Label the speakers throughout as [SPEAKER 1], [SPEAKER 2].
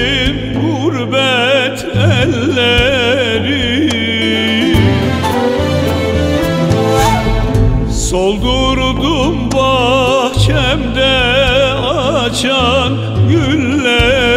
[SPEAKER 1] Çektim gurbet elleri Soldurdum bahçemde açan güller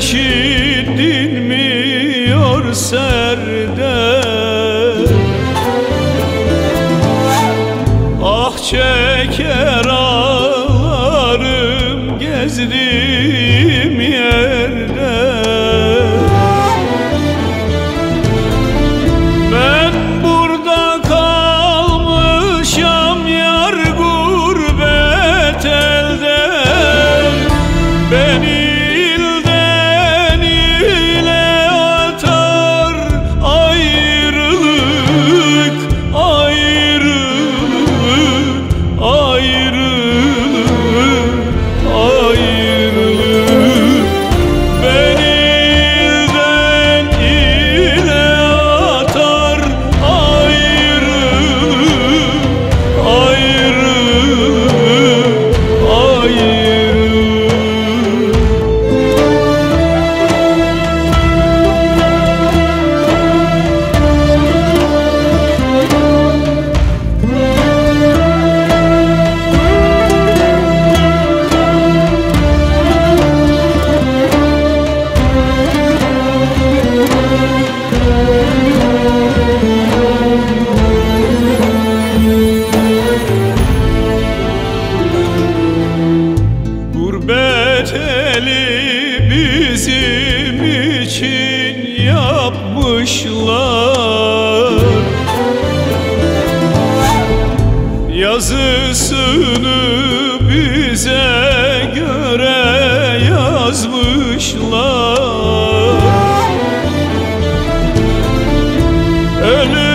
[SPEAKER 1] güneşi dinmiyor serde. Ah çeker ağlarım gezdiğim yerde. Beteli bizim için yapmışlar. Yazısını bize göre yazmışlar. Ölüm